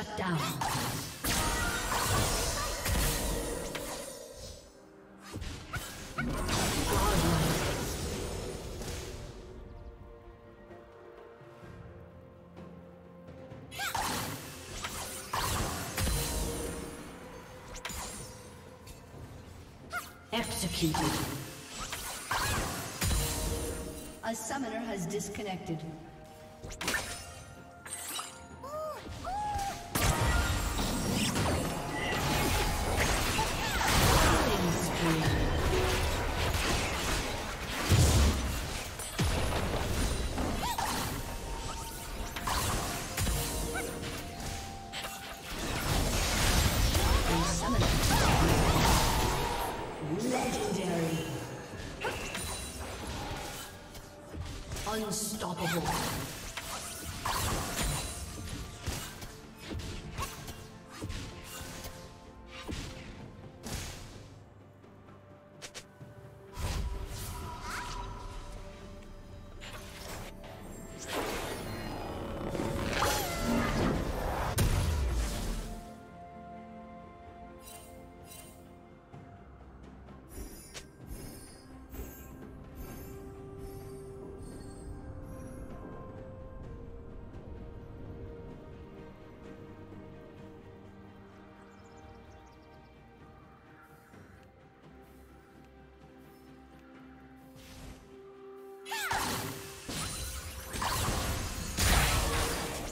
Shut down. Executed. A summoner has disconnected.